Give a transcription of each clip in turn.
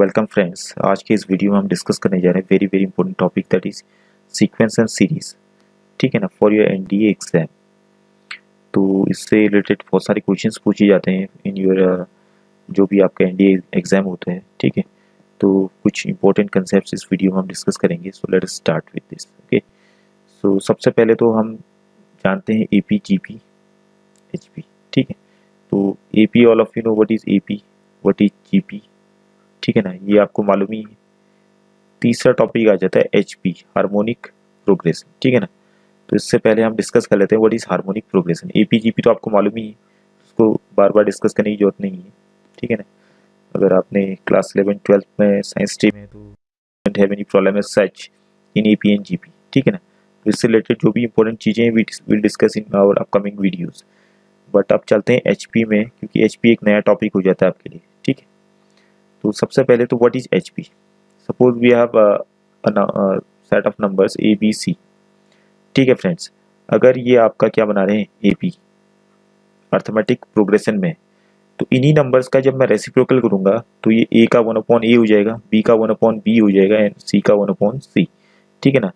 Welcome friends आज के इस वीडियो में हम डिस्कस करने जा रहे हैं very very important topic that is sequence and series ठीक है ना? फॉर योर एनडीए एग्ज़ाम तो इससे रिलेटेड बहुत सारे क्वेश्चंस पूछे जाते हैं इन योर जो भी आपका एनडीए एग्ज़ाम होता है। ठीक है? तो कुछ इंपॉर्टेंट कंसेप्ट इस वीडियो में हम डिस्कस करेंगे। So let start with this okay so सबसे पहले तो हम जानते हैं A P G P H P ठीक है? तो A P all of you know what is A P what is G P ठीक है ना? ये आपको मालूम ही है। तीसरा टॉपिक आ जाता है एच पी हारमोनिक प्रोग्रेशन ठीक है ना? तो इससे पहले हम डिस्कस कर लेते हैं what is harmonic progression A P G P तो आपको मालूम ही है। उसको बार बार डिस्कस करने की ज़रूरत नहीं है, ठीक है ना? अगर आपने क्लास इलेवन ट्वेल्थ में साइंस स्ट्रीम है तो don't have any problem as such in A P and G P ठीक है ना? तो इससे रिलेटेड जो भी इंपॉर्टेंट चीज़ें we will discuss in our upcoming videos but अब चलते हैं एच पी में, क्योंकि एच पी एक नया टॉपिक हो जाता है आपके लिए। तो सबसे पहले तो what is H P suppose we have set of numbers A B C ठीक है फ्रेंड्स अगर ये आपका क्या बना रहे हैं? ए पी अर्थमेटिक प्रोग्रेशन में। तो इन्हीं नंबर्स का जब मैं रेसिप्रोकल करूँगा तो ये ए का वन अपॉन ए हो जाएगा बी का वन अपॉन बी हो जाएगा एंड सी का वन अपॉन सी ठीक है ना?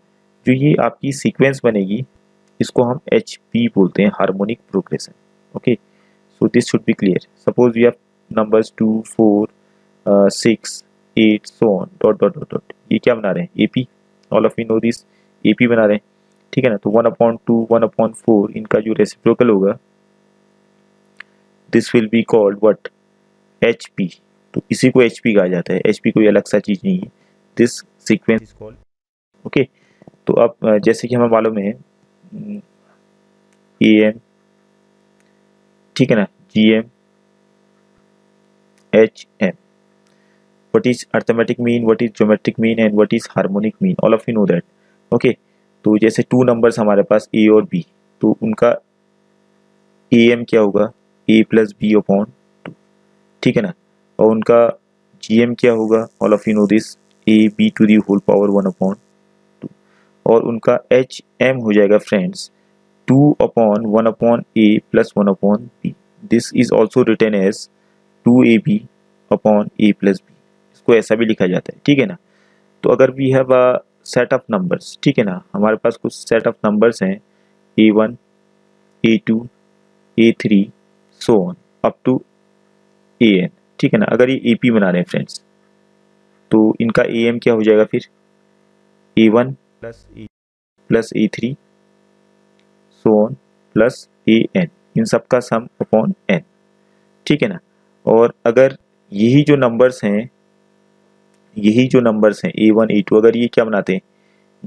जो ये आपकी सीक्वेंस बनेगी, इसको हम एच पी बोलते हैं harmonic progression okay so this should be clear suppose we have numbers two four six eight so on dot dot dot dot ये क्या बना रहे हैं? A P all of you know this A P बना रहे हैं। ठीक है ना? तो one upon two one upon four इनका जो रेसिप्रोकल होगा this will be called what H P तो इसी को एच पी कहा जाता है। एच पी कोई अलग सा चीज़ नहीं है। This sequence is called okay तो अब जैसे कि हमें मालूम है ए एम ठीक है ना? G M H M what is arithmetic mean, what is geometric mean, and what is harmonic mean. All of you know that. Okay? तो जैसे टू नंबर्स हमारे पास ए और बी तो उनका ए एम क्या होगा? A plus B upon two ठीक है ना? और उनका जी एम क्या होगा? All of you know this A B to the whole power one upon two और उनका एच एम हो जाएगा friends two upon one upon A plus one upon B this is also written as two A B upon A plus B इसको ऐसा भी लिखा जाता है ठीक है ना? तो अगर we have a set of numbers ठीक है ना? हमारे पास कुछ सेट ऑफ़ नंबर्स हैं A one A two A three so on up to A N ठीक है ना? अगर ये ए पी बना रहे हैं फ्रेंड्स तो इनका ए एम क्या हो जाएगा फिर? A one plus A plus A three so on plus A N इन सब का सम अपॉन एन ठीक है ना? और अगर यही जो नंबर्स हैं यही जो नंबर्स हैं ए वन ए टू अगर ये क्या बनाते हैं?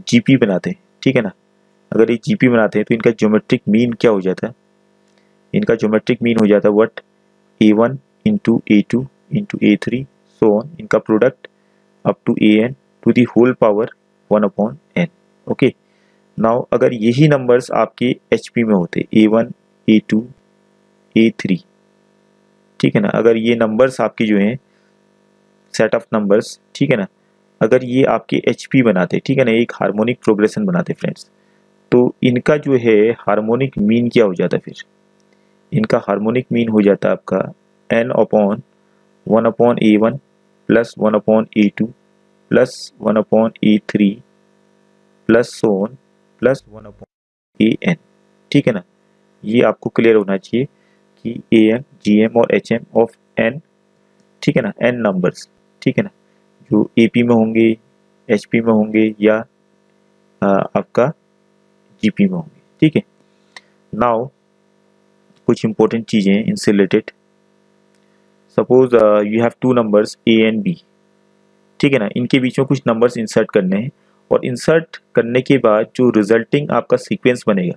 जीपी बनाते हैं, ठीक है ना? अगर ये जीपी बनाते हैं तो इनका ज्योमेट्रिक मीन क्या हो जाता है? इनका ज्योमेट्रिक मीन हो जाता है what A one into A two into A three so on इनका product up to A N to the whole power one upon N okay now अगर यही नंबर्स आपके एच पी में होते A one A two A three ठीक है ना? अगर ये नंबर्स आपके जो हैं सेट ऑफ़ नंबर्स ठीक है ना? अगर ये आपके एचपी बनाते, ठीक है ना? एक हार्मोनिक प्रोग्रेशन बनाते फ्रेंड्स तो इनका जो है हार्मोनिक मीन क्या हो जाता फिर? इनका हार्मोनिक मीन हो जाता आपका N upon one upon A one plus one upon A two plus one upon A three plus so on plus one upon A N ठीक है ना? ये आपको क्लियर होना चाहिए कि ए एम जी एम और एच एम ऑफ़ एन ठीक है ना? एन नंबर्स ठीक है ना? जो एपी में होंगे एचपी में होंगे या आपका जीपी में होंगे, ठीक है? नाउ कुछ इंपॉर्टेंट चीज़ें इनसे related suppose you have two numbers A and B ठीक है ना? इनके बीच में कुछ नंबर्स इंसर्ट करने हैं और इंसर्ट करने के बाद जो रिजल्टिंग आपका सीक्वेंस बनेगा,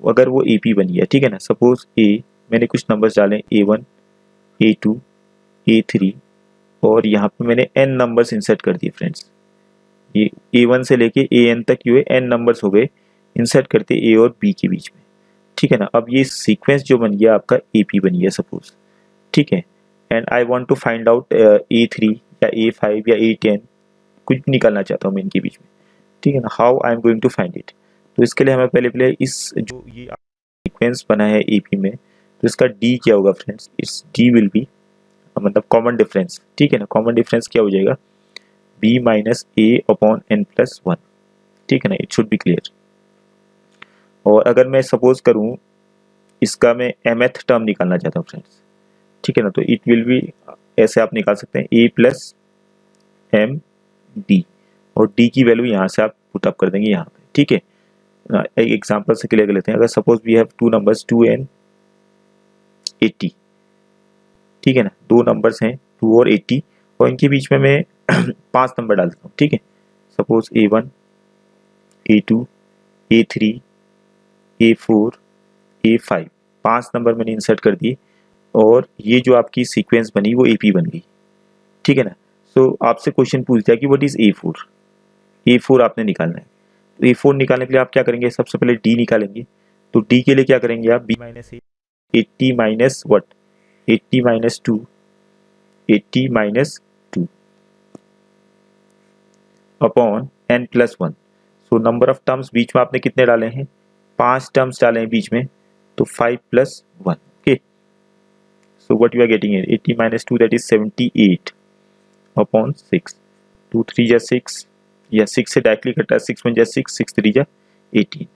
अगर वो ए पी बन गया, ठीक है ना? सपोज़ ए मैंने कुछ नंबर्स डाले A one A two A three और यहाँ पे मैंने एन नंबर्स इंसर्ट कर दिए फ्रेंड्स ये ए वन से लेके ए एन तक ये एन नंबर्स हो गए इंसर्ट करते ए और बी के बीच में. ठीक है ना? अब ये सीक्वेंस जो बन गया, आपका ए पी बन गया सपोज़ ठीक है? And I want to find out A three या ए फाइव या ए टेन कुछ भी निकालना चाहता हूँ मैं इनके बीच में. ठीक है ना? How I am going to find it तो इसके लिए हमें पहले पहले इस जो ये सीक्वेंस बना है ए पी में तो इसका डी क्या होगा फ्रेंड्स इस डी विल बी मतलब कॉमन डिफरेंस ठीक है ना? कॉमन डिफरेंस क्या हो जाएगा? B minus A upon N plus one ठीक है ना? इट शुड बी क्लियर और अगर मैं सपोज़ करूँ, इसका मैं एम एथ टर्म निकालना चाहता हूँ फ्रेंड्स ठीक है ना? तो इट विल बी ऐसे आप निकाल सकते हैं। ए प्लस एम डी और डी की वैल्यू यहाँ से आप पुटअप कर देंगे, यहाँ पे। ठीक है? एक एग्जांपल से क्लियर कर लेते हैं। अगर suppose we have two numbers two and eighty ठीक है ना? दो नंबर्स हैं टू और एट्टी और इनके बीच में मैं पाँच नंबर डालता हूँ ठीक है? Suppose A one A two A three A four A five पाँच नंबर मैंने इंसर्ट कर दिए और ये जो आपकी सीक्वेंस बनी वो ए पी बन गई ठीक है ना? सो so, आपसे क्वेश्चन पूछ दिया कि what is A four A four आपने निकालना है। तो ए फोर निकालने के लिए आप क्या करेंगे? सबसे पहले डी निकालेंगे। तो डी के लिए क्या करेंगे आप? B minus A eighty minus what eighty minus two eighty minus two upon N plus one so number of terms बीच में आपने कितने डाले हैं? पाँच टर्म्स डाले हैं बीच में तो five plus one okay so what you are getting eighty minus two that is seventy eight upon six two three या सिक्स या सिक्स से डायरेक्टली कटा है सिक्स वन जा सिक्स सिक्स थ्री जा एटीन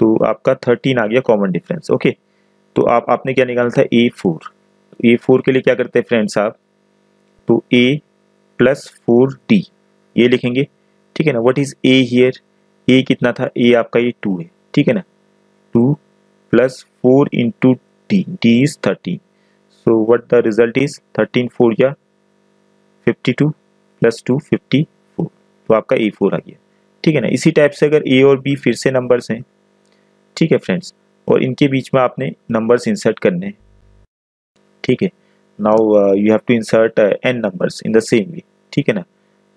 तो आपका थर्टीन आ गया कॉमन डिफरेंस ओके तो आप, आपने क्या निकाला था? ए फोर ए फोर के लिए क्या करते हैं फ्रेंड्स आप? तो ए प्लस फोर डी ये लिखेंगे, ठीक है ना? What is A here A कितना था? ए आपका ये टू है, ठीक है ना? Two plus four into D D is thirteen so what the result is thirteen four या fifty two plus two fifty four तो आपका ए फोर आ गया, ठीक है ना? इसी टाइप से अगर ए और बी फिर से नंबर्स हैं, ठीक है फ्रेंड्स और इनके बीच में आपने नंबर्स इंसर्ट करने हैं। ठीक है? Now you have to insert N numbers in the same way ठीक है ना?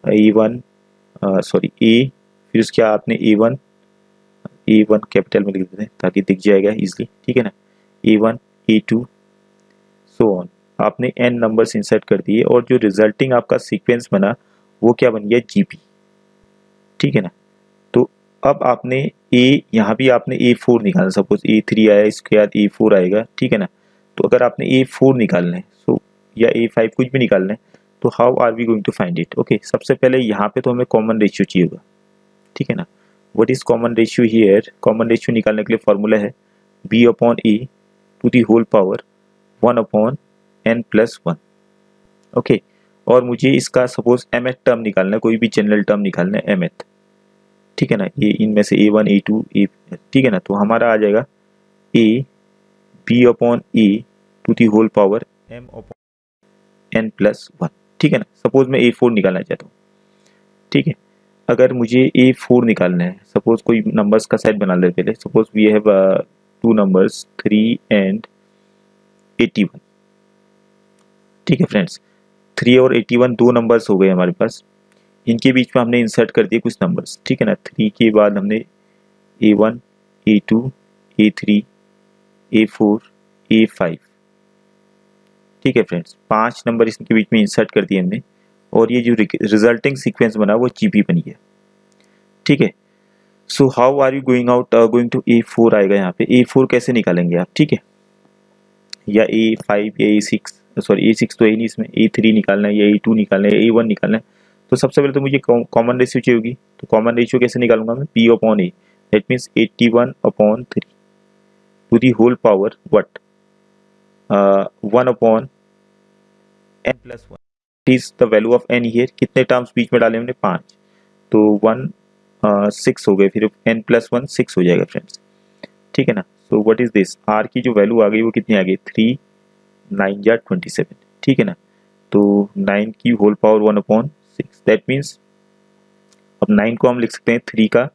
ए वन सॉरी ए फिर उसके आपने A one A one capital में लिख देते हैं ताकि दिख जाएगा इजली ठीक है ना? A one A two so on आपने एन नंबर्स इंसर्ट कर दिए और जो रिजल्टिंग आपका सीक्वेंस बना, वो क्या बन गया? जीपी ठीक है ना? तो अब आपने ए यहाँ भी आपने ए फोर निकाला सपोज़ ए थ्री आया, इसके बाद ए फोर आएगा। ठीक है ना? तो अगर आपने ए फोर निकालना है सो या ए फाइव कुछ भी निकालना है तो how are we going to find it okay सबसे पहले यहाँ पे तो हमें कॉमन रेशियो चाहिए होगा। ठीक है ना? What is common ratio here common ratio निकालने के लिए फॉर्मूला है B upon A to the whole power one upon N plus one okay और मुझे इसका सपोज़ एम एथ टर्म निकालना है, कोई भी जनरल टर्म निकालना है एम एथ ठीक है ना? ये इनमें से ए वन ए टू ए ठीक है ना? तो हमारा आ जाएगा A B upon A to the whole power M upon N plus one ठीक है ना? सपोज़ मैं ए फोर निकालना चाहता हूँ। ठीक है? अगर मुझे ए फोर निकालना है सपोज़ कोई नंबर्स का सेट बना लेते पहले। Suppose we have two numbers three and eighty one ठीक है फ्रेंड्स थ्री और एटी वन दो नंबर्स हो गए हमारे पास। इनके बीच में हमने इंसर्ट कर दिए कुछ नंबर्स ठीक है ना? थ्री के बाद हमने A one A two A three A four A five ठीक है फ्रेंड्स पाँच नंबर इसके बीच में इंसर्ट कर दिए हमने, और ये जो रिजल्टिंग सीक्वेंस बना, वो जीपी बन गया। ठीक है? So how are you going out going to A four आएगा यहाँ पे। ए फोर कैसे निकालेंगे आप? ठीक है? या ए फाइव या A six sorry A six तो ए नहीं इसमें ए थ्री निकालना है, या ए टू निकालना है ए वन निकालना है। तो सबसे पहले तो मुझे कॉमन रेशियो चाहिए होगी। तो कॉमन रेशियो कैसे निकालूँगा मैं? P upon A that means eighty one upon three to the whole power what one upon N plus one is the value of N here कितने टर्म्स बीच में डाले हमने? पाँच। तो वन सिक्स हो गए। फिर एन प्लस वन सिक्स हो जाएगा फ्रेंड्स ठीक है ना? So what is this R की जो वैल्यू आ गई, वो कितनी आ गई? थ्री नाइन या ट्वेंटी सेवन ठीक है ना? तो नाइन की whole power one upon six that means अब नाइन को हम लिख सकते हैं थ्री का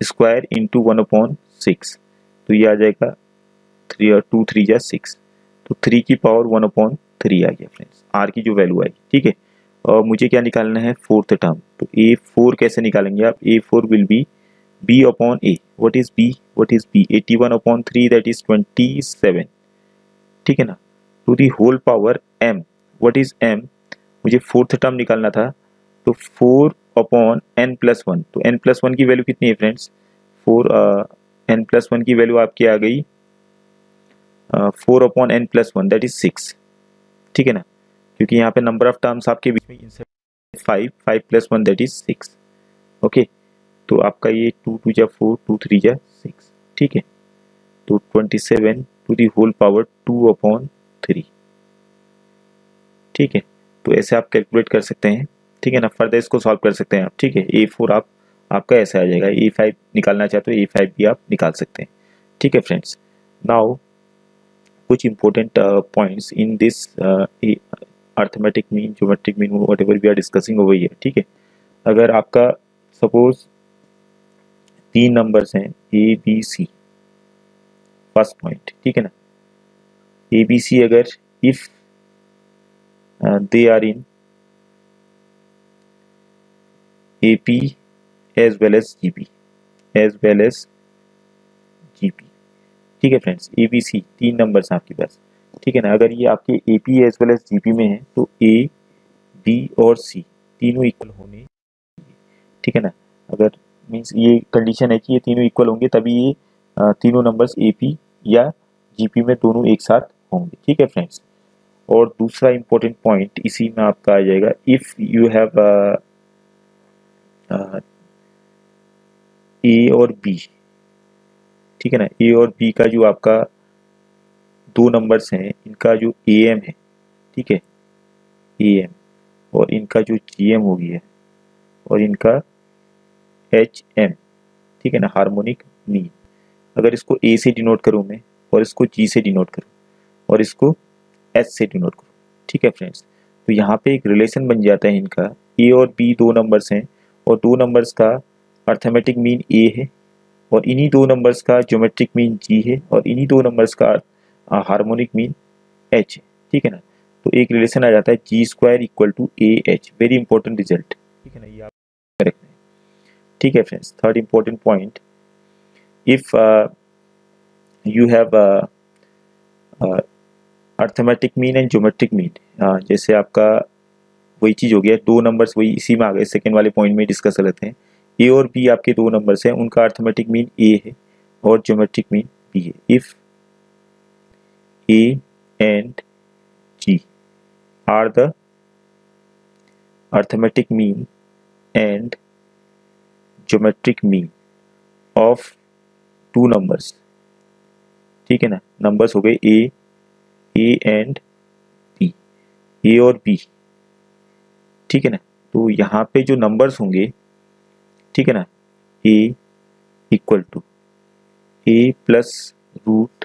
square into one upon six तो ये आ जाएगा थ्री और टू थ्री या सिक्स तो थ्री की पावर वन अपॉन थ्री आ गया फ्रेंड्स आर की जो वैल्यू आएगी, ठीक है? और मुझे क्या निकालना है? फोर्थ टर्म तो ए फोर कैसे निकालेंगे आप? A four will be B upon A what is B what is B eighty one upon three that is twenty seven ठीक है ना? To the whole power M what is M मुझे fourth term निकालना था तो four upon N plus one तो N plus one की value कितनी है friends four N plus one की वैल्यू आपकी आ गई four upon N plus one that is six ठीक है ना? क्योंकि यहाँ पे नंबर ऑफ़ टर्म्स आपके बीच में five five plus one that is six okay तो आपका ये टू टू जा फोर टू थ्री जा सिक्स ठीक है? तो twenty seven to the whole power two upon three ठीक है? तो ऐसे आप कैलकुलेट कर सकते हैं। ठीक है ना? फर्दर इसको सॉल्व कर सकते हैं आप। ठीक है? ए फोर आप आपका ऐसा आ जाएगा। ए फाइव निकालना चाहते हो ए फाइव भी आप निकाल सकते हैं। ठीक है फ्रेंड्स नाउ कुछ important points in this arithmetic mean geometric mean whatever we are discussing over here ठीक है? अगर आपका सपोज़ तीन नंबर्स हैं A B C first point ठीक है ना? ए बी सी अगर if they are in A P as well as G P as well as G P ठीक है फ्रेंड्स ए बी सी तीन नंबर्स हैं आपके पास। ठीक है ना? अगर ये आपके A P as well as G P में है तो ए बी और सी तीनों इक्वल होने ठीक है ना? अगर मीन्स ये कंडीशन है कि ये तीनों इक्वल होंगे, तभी ये तीनों नंबर्स ए पी या जी पी में दोनों एक साथ होंगे। ठीक है फ्रेंड्स और दूसरा इंपॉर्टेंट पॉइंट इसी में आपका आ जाएगा। इफ़ यू हैव ए और बी ठीक है ना? ए और बी का जो आपका दो नंबर्स हैं, इनका जो ए एम है, ठीक है? ए एम और इनका जो जी एम हो गया और इनका एच एम ठीक है ना? हार्मोनिक मीन अगर इसको ए से डिनोट करूँ मैं, और इसको जी से डिनोट करूँ, और इसको एच से डिनोट करूँ, ठीक है फ्रेंड्स तो यहाँ पे एक रिलेशन बन जाता है इनका। ए और बी दो नंबर्स हैं, और दो नंबर्स का अर्थमेटिक मीन ए है और इन्हीं दो नंबर्स का ज्योमेट्रिक मीन जी है और इन्हीं दो नंबर्स का हार्मोनिक मीन एच है, ठीक है ना? तो एक रिलेशन आ जाता है G square equal to A H very important result ठीक है ना? ये आप करेक्ट है। ठीक है friends third important point if you have arithmetic mean and geometric mean जैसे आपका वही चीज़ हो गया, दो नंबर्स वही इसी में आ गए सेकेंड वाले पॉइंट में डिस्कस कर लेते हैं। ए और बी आपके दो नंबर्स हैं, उनका अर्थमेटिक मीन ए है और ज्योमेट्रिक मीन बी है। If A and G are the arithmetic mean and geometric mean of two numbers ठीक है ना? नंबर्स हो गए ए ए एंड बी ए और बी ठीक है ना? तो यहाँ पे जो नंबर्स होंगे ठीक है ना? A equal to A plus root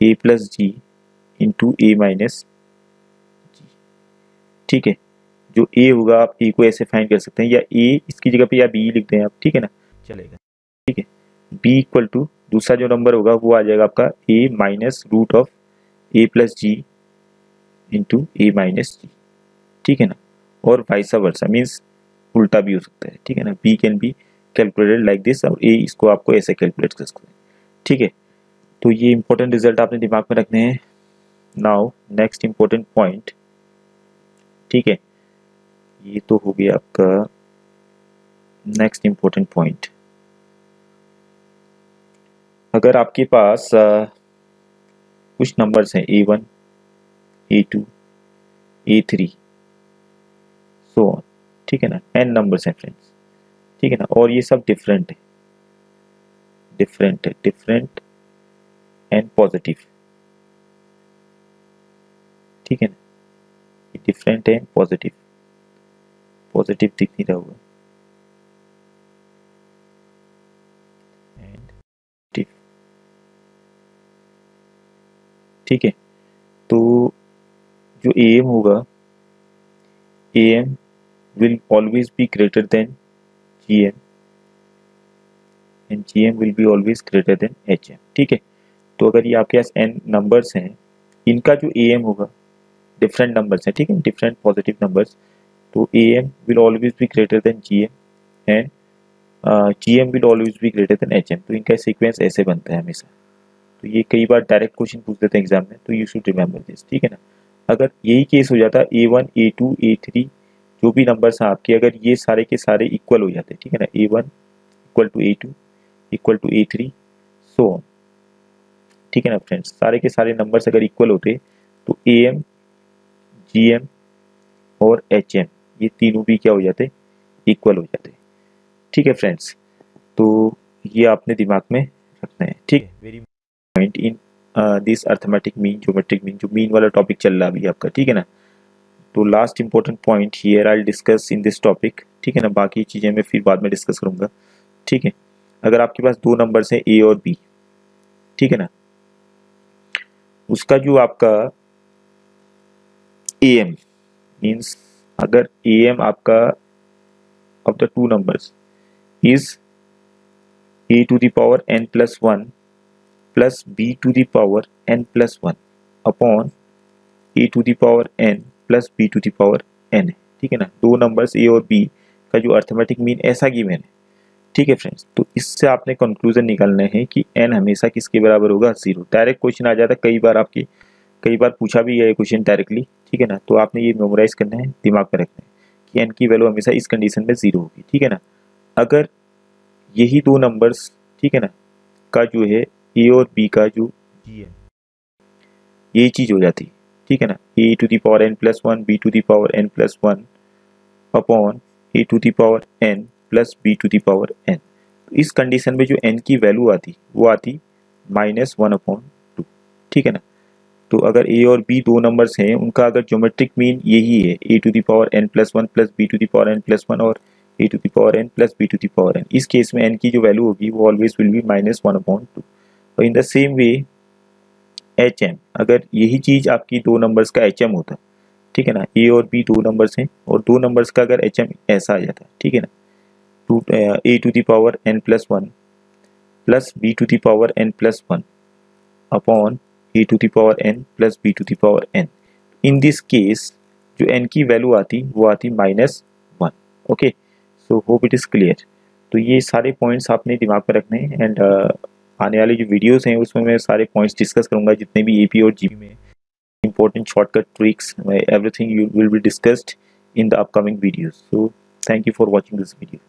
A plus G into A minus G ठीक है? जो ए होगा आप ए को ऐसे फाइंड कर सकते हैं या ए इसकी जगह पे या बी लिख दें आप ठीक है ना? चलेगा। ठीक है? बी इक्वल टू दूसरा जो नंबर होगा वो आ जाएगा आपका A minus root of A plus G into A minus G ठीक है ना? और वाइसा वर्सा मीन्स उल्टा भी हो सकता है ठीक है ना? B can be calculated like this और ए इसको आपको ऐसे कैलकुलेट कर सकते हैं ठीक है? तो ये इंपॉर्टेंट रिज़ल्ट आपने दिमाग में रखने हैं। नाउ नेक्स्ट इंपॉर्टेंट पॉइंट ठीक है? ये तो हो गया आपका नेक्स्ट इंपॉर्टेंट पॉइंट अगर आपके पास आ, कुछ नंबर्स हैं A one A two A three so on ठीक है ना? एन नंबर्स हैं फ्रेंड्स ठीक है ना? और ये सब डिफरेंट है. डिफरेंट है. डिफरेंट एंड पॉजिटिव ठीक है ना? डिफरेंट एंड पॉजिटिव पॉजिटिव दिख नहीं रहा होगा. ठीक है? तो जो ए एम होगा A M always be greater than G M and G M will be always greater than H M ठीक है? तो अगर ये आपके पास एन नंबर्स हैं, इनका जो ए एम होगा डिफरेंट नंबर्स हैं, ठीक है? डिफरेंट पॉजिटिव नंबर्स तो A M will always be greater than G M and G M will always be greater than H M तो इनका सीक्वेंस ऐसे बनता है हमेशा। तो ये कई बार डायरेक्ट क्वेश्चन पूछ देते हैं एग्ज़ाम में तो यू शुड रिमेंबर दिस ठीक है ना? अगर यही केस हो जाता है A one A two A three जो भी नंबर्स हैं आपके अगर ये सारे के सारे इक्वल हो जाते हैं ठीक है ना? A one equal to A two equal to A three so ठीक है ना फ्रेंड्स सारे के सारे नंबर्स अगर इक्वल होते तो ए एम जी एम और एच एम ये तीनों भी क्या हो जाते? इक्वल हो जाते। ठीक है फ्रेंड्स तो ये आपने दिमाग में रखना है ठीक? है very point in this arithmetic mean geometric mean जो मीन वाला टॉपिक चल रहा है अभी आपका ठीक है ना? तो last important point here I discuss in this topic ठीक है ना? बाकी चीज़ें मैं फिर बाद में डिस्कस करूँगा, ठीक है? अगर आपके पास दो नंबर्स हैं ए और बी ठीक है ना? उसका जो आपका ए एम मीन्स अगर ए एम आपका of the two numbers is A to the power N plus one plus B to the power N plus one upon A to the power N plus B to the power N है ठीक है ना? दो numbers ए और B का जो arithmetic mean ऐसा given है। ठीक है फ्रेंड्स तो इससे आपने कंक्लूजन निकालना है कि एन हमेशा किसके बराबर होगा? ज़ीरो डायरेक्ट क्वेश्चन आ जाता है। कई बार आपकी, कई बार पूछा भी है क्वेश्चन डायरेक्टली ठीक है ना? तो आपने ये मेमोराइज करना है, दिमाग में रखना है कि एन की वैल्यू हमेशा इस कंडीशन में ज़ीरो होगी, ठीक है ना? अगर यही दो नंबर्स ठीक है ना, का जो है ए और बी का जो जी है, यही चीज़ हो जाती ठीक है ना? A to the power N plus one B to the power N plus one upon A to the power N plus B to the power N इस कंडीशन में जो एन की वैल्यू आती, वो आती माइनस वन अपॉन टू ठीक है ना? तो अगर ए और बी दो नंबर्स हैं, उनका अगर ज्योमेट्रिक मीन यही है A to the power N plus one plus B to the power N plus one और A to the power N plus B to the power N इस केस में N की जो वैल्यू होगी, वो always will be minus one upon two और in the same way H M अगर यही चीज़ आपकी दो नंबर्स का एच एम होता, ठीक है ना? ए और बी दो नंबर्स हैं, और दो नंबर्स का अगर एच एम ऐसा आ जाता, ठीक है ना? Two A to the power N plus one plus B to the power N plus one upon A to the power N plus B to the power N in this case जो N की value आती, वो आती minus one okay so hope it is clear तो ये सारे points आपने दिमाग में रखने हैं एंड आने वाले जो वीडियोस हैं, उसमें मैं सारे पॉइंट्स डिस्कस करूँगा, जितने भी एपी और जीपी में important shortcut tricks everything you will be discussed in the upcoming videos so thank you for watching this video